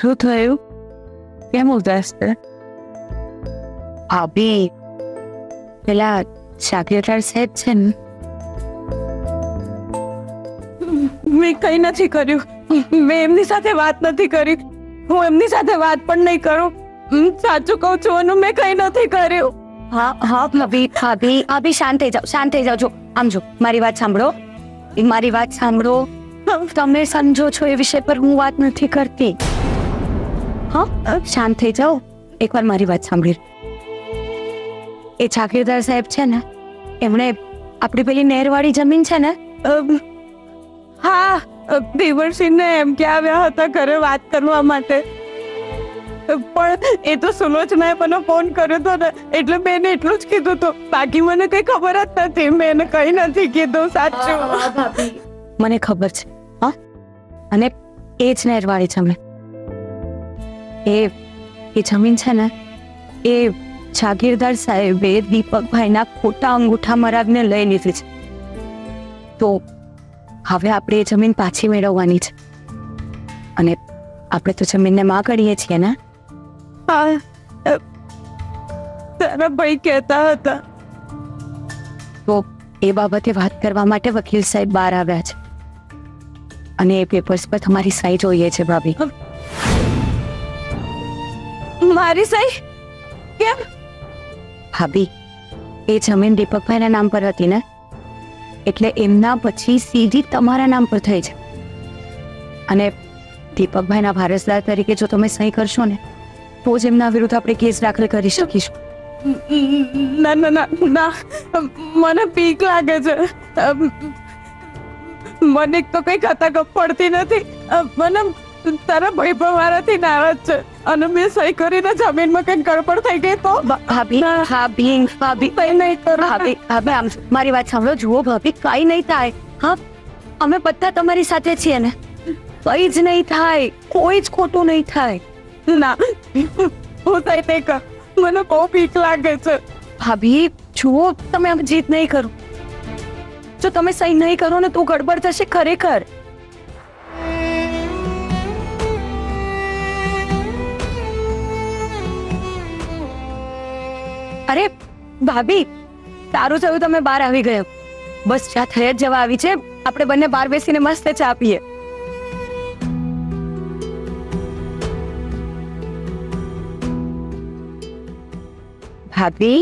તો તો કેમ હોતેર આબીેલા સાથે ગેટર セプト છે મેં કંઈ નથી કર્યું મેં એમની સાથે વાત નથી કરી હું એમની સાથે વાત પણ નઈ કરું હું સાચું કહું છું કે મેં કંઈ નથી કર્યું હા હા નબી થાદી આબી શાંત થઈ જા શાંત થઈ જાજો આમજો મારી વાત સાંભળો મારી વાત સાંભળો તમે સમજો છો એ વિષય પર હું વાત નથી કરતી हां शांत हो जाओ एक बार मारी बात સાંભળીર એ ઠાકેદાર સાહેબ છે ને એમને આપડી પેલી નહેર વાળી જમીન છે ને અબ હા અબ બેવર સીને એમ કે આયા હતા કરે વાત કરનું આ માથે પણ એ તો સુલોચ ના પણ ફોન કરે તો ને એટલે બેને એટલું જ કીધું તો બાકી મને કઈ ખબર હત હતી મેને કઈ નથી કીધું સાચું મને ખબર છે હા અને એ જ નહેર વાળી છે મને એ એ જમીન છે ને એ જાગીરદાર સાહેબે દીપકભાઈના ખોટા અંગૂઠા મરાગને લઈ લીધી છે તો હવે આપણે એ જમીન પાછી મેળવવાની છે અને આપણે તો જમીનને માં કરીએ છીએ ને તારા ભાઈ કહેતા હતા તો એ બાબતે વાત કરવા માટે વકીલ સાહેબ બહાર આવ્યા છે અને એ પેપર્સ પર તમારી સહી જોઈએ છે ભાભી મારી સહી કેમ ભાભી એ જમીન દીપકભાઈના નામ પર હતી ને એટલે એમના પછી સીધી તમારા નામ પર થઈ છે અને દીપકભાઈના વારસદાર તરીકે જો તમે સહી કરશો ને તો જ એમના વિરુદ્ધ આપણે કેસ દાખલ કરી શકીશું ના ના ના ના મને પીક લાગે છે મને તો કઈ ખતરક પડતી નથી મને તારા ભાઈ ભવાarati નારાજ છે અને મેં સહી કરીને જમીનમાં કઈ ગડબડ થઈ ગઈ તો ભાભી ભાભીં ભાભી પણ મેં તો ભાભી હવે મારી વાત સમજો જુઓ ભાભી કંઈ નઈ થાય હબ અમે પથ્થર તમારી સાથે છે ને કંઈ જ નઈ થાય કોઈ જ ખોટું નઈ થાય તું ના હોસાઈતે કા મને કોપીક લાગે છે ભાભી છું તો મેં જીત નઈ કરું જો તમે સહી નઈ કરો ને તો ગડબડ થશે ખરેખર અરે ભાભી તારું થયું તમે બહાર આવી ગયો બસ ચા થઈ જ જવા આવી છે આપણે બંને બહાર બેસીને મસ્ત ચા પીએ ભાભી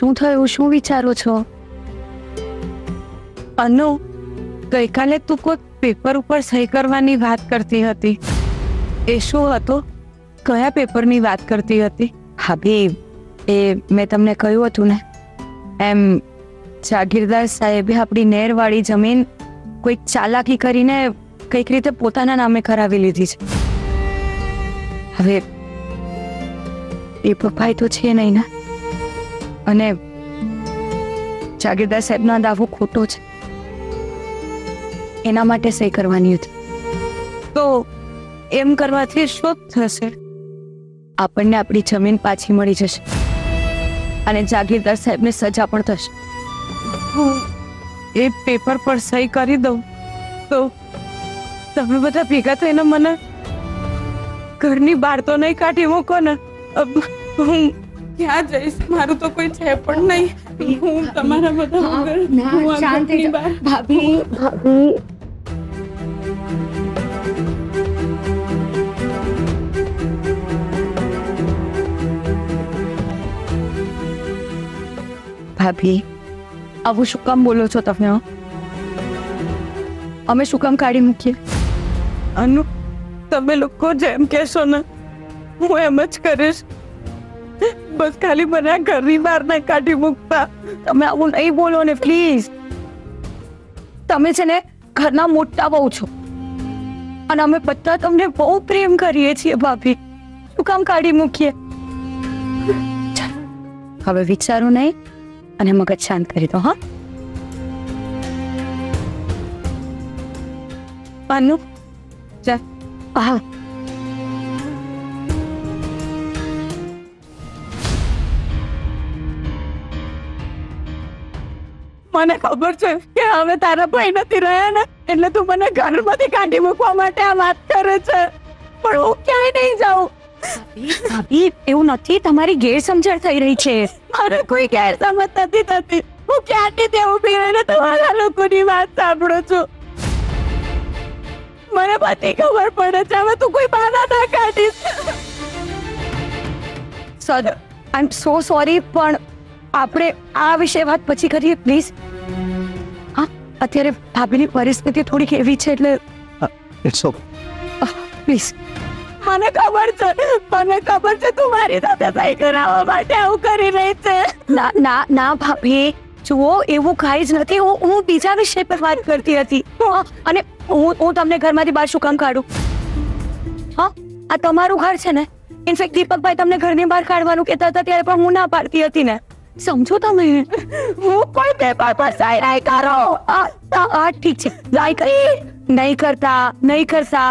શું થયું શું વિચારો છો અનુ ગઈકાલે તું કોઈ પેપર ઉપર સહી કરવાની વાત કરતી હતી એ શું હતો કયા પેપરની વાત કરતી હતી હબી મે તમને કયો હતું ને એમ ચાકીરદાર સાહેબ આપડી નેરવાળી જમીન કોઈક ચાલાકી કરીને કઈક રીતે પોતાના નામે ખરાવી લીધી છે હવે એ પ્રોફાઈલ તો છે નઈના અને ચાકીરદાર સાહેબનો દાવો ખોટો છે એના માટે સઈ કરવાની હતું તો એમ કરવાથી શુદ્ધ થશે આપણને આપણી જમીન પાછી મળી જશે અને જાગીરદાર સાહેબને સજા પણ થશે હું એ પેપર પર સહી કરી દઉં તો તમે બધા ભેગા થઈને મને ઘરની બહાર તો નહીં કાઢી મૂકો ને હું ક્યાં જઈશ મારું તો કોઈ છે પણ નહીં હું તમારા બધા ભાભી ભાભી ભાભી આવું શું કામ બોલો છો તમે અમે શું કામ કાઢી મૂકીએ અનુ તમે લોકો જેમ કહેશો ને હું એમ જ કરીશ બસ ખાલી મને ઘરની બહાર ના કાઢી મૂકતા તમે આવું નહીં બોલો ને પ્લીઝ તમે છે ને ઘરના મોટા બહુ છો અને અમે બધા તમને બહુ પ્રેમ કરીએ છીએ ભાભી શું કામ કાઢી મૂકીએ હવે વિચારું નહીં અને મગજ શાંત કરી તો હો પનુ જફ આ મને ખબર છે કે અમે તારા કોઈનેતિ રહ્યા ને એટલે તું મને ગાણમાંથી કાંડી મુકવા માટે વાત કરે છે પણ હું ક્યાંય નહીં જાઉં સભી સભી એનો ટી અમારી ગેય સમજે થઈ રહી છે મને કોઈ ક્યાં સમતાતી હતી હું કેટી દે ઊભી રહેને તમાર આ લોકોની વાત સાંભળો છું મને બાતે ખબર પડવા ચાહવા તું કોઈ બાના ના કાટી સાહ આઈ એમ સો સોરી પણ આપણે આ વિષય વાત પછી કરીએ પ્લીઝ આ અત્યારે ભાભીની પરિસ્થિતિ થોડીક એવી છે એટલે ઈટસ ઓક પ્લીઝ મને ખબર છે મને ખબર છે તું મારી દાદા સાઈ કરવા માટે હું કરી રહી હતી ના ના ભાભી શું એવું કાઈ જ નથી હું હું બીજા વિષય પર વાત કરતી હતી અને હું હું તમને ઘરમાંથી બહાર શુકમ કાઢું હા આ તમારું ઘર છે ને ઇન્ફેક્ટ દીપકભાઈ તમને ઘરની બહાર કાઢવાનું કહેતા હતા ત્યારે પણ હું ના પાડતી હતી ને સમજો તમે હું કોઈ દે પર પાસાઈ ના કરો આ આ ઠીક છે જાય કરી નહીં કરતા નહીં કરસા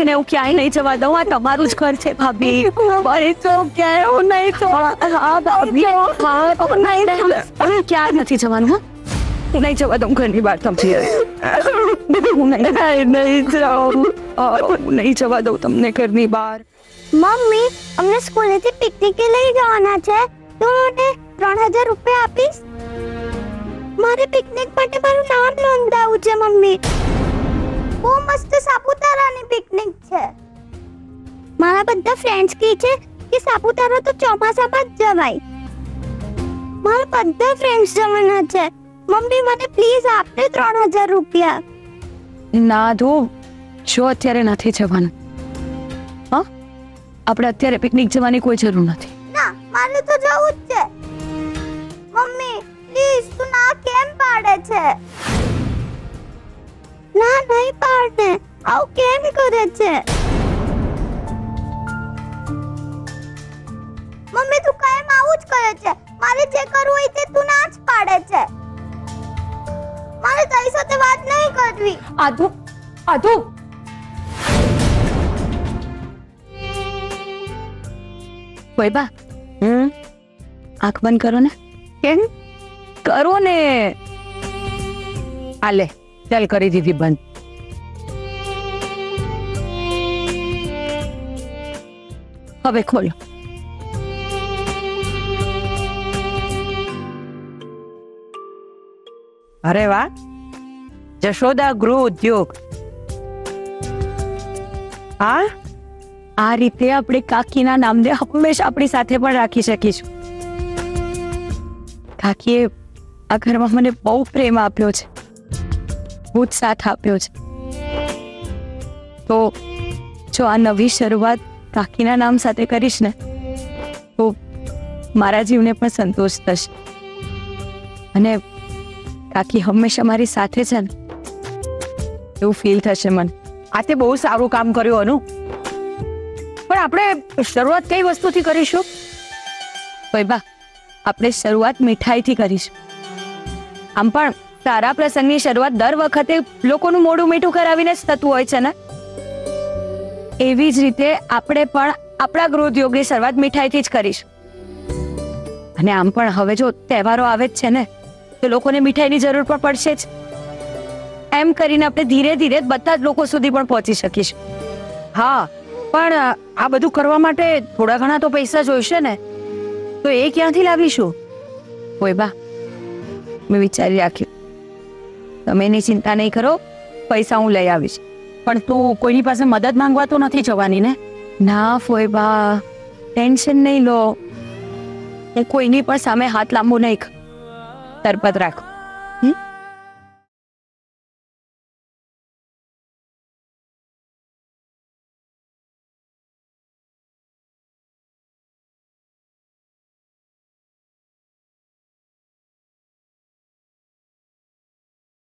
એને હું ક્યાંય નહીં જવા દઉં આ તમારું જ ઘર છે ભાભી મારી તો ક્યાંય હું નહીં જવા ક્યાં નથી જવાનું હું નહીં જવા દઉં ઘરની બહાર સમજી હું નહીં નહીં જાઉં હું નહીં જવા દઉં તમને ઘરની બહાર મમ્મી અમને સ્કૂલેથી પિકનિકે લઈ જવાના છે તું મને ત્રણ હજાર રૂપિયા આપીશ મારે પિકનિક માટે મારું નામ નોંધાવું છે મમ્મી બહુ મસ્ત સાપુતારાની પિકનિક છે મારા બધા ફ્રેન્ડ્સ કહે છે કે સાપુતારા તો ચોમાસામાં જ જવાય મારા બધા ફ્રેન્ડ્સ જવાના છે મમ્મી મને પ્લીઝ આપને હજાર રૂપિયા ના ધ્રુવ જો અત્યારે નથી જવાનું હા આપણે અત્યારે પિકનિક જવાની કોઈ જરૂર નથી ના મારે તો જવું જ છે મમ્મી પ્લીઝ તું ના કેમ પાડે છે करते आओ मम्मी तू काय माउच करे छे मारे जे करू इते तू नाच पाड़े छे मारे तई साथे बात नहीं करवी आधु आधु वैबा हम हम्म? आंख बंद करो ना केन करो ने आले चल करी दीदी बंद હવે ખોલો અરે વાહ જશોદા ગૃહ ઉદ્યોગ આ આ રીતે આપણે કાકીના નામને હંમેશા આપણી સાથે પણ રાખી શકીશું કાકીએ આ ઘરમાં મને બહુ પ્રેમ આપ્યો છે ખૂબ સાથ આપ્યો છે તો જો આ નવી શરૂઆત કાકી ના નામ સાથે કરીશ ને ઓ મારા જીવ ને પણ સંતોષ થશે અને કાકી હંમેશા મારી સાથે છે ને એવું ફીલ થશે મન આતે બહુ સારું કામ કર્યો અનુ પણ આપણે શરૂઆત કઈ વસ્તુ થી કરીશું કઈ બા આપણે શરૂઆત મીઠાઈ થી કરીશ આમ પણ સારા પ્રસંગની શરૂઆત દર વખતે લોકો નું મોડું મીઠું કરાવીને જ થતું હોય છે ને એવી જ રીતે આપણે પણ આપણું ગ્રુધ્યોગની શરૂઆત મીઠાઈ થી જ કરીશ અને આમ પણ હવે જો તહેવારો આવે જ છે ને તો લોકોને મીઠાઈની જરૂર પણ પડશે જ એમ કરીને આપણે ધીરે ધીરે બ ッタ લોકો સુધી પણ પહોંચી શકીશું હા પણ આ બધું કરવા માટે થોડા ઘણા તો પૈસા જોઈશે ને તો એ ક્યાંથી લાવીશું ઓય બા મે વિચારી રાખ્યું તમે એની ચિંતા ન કરો પૈસા હું લઈ આવીશ પણ તું કોઈની પાસે મદદ માંગવા તો નથી જવાની ને ના ફોઈબા ટેન્શન નહીં લો હું કોઈની પણ સામે હાથ લાંબો નહીં તરપત રાખ હમ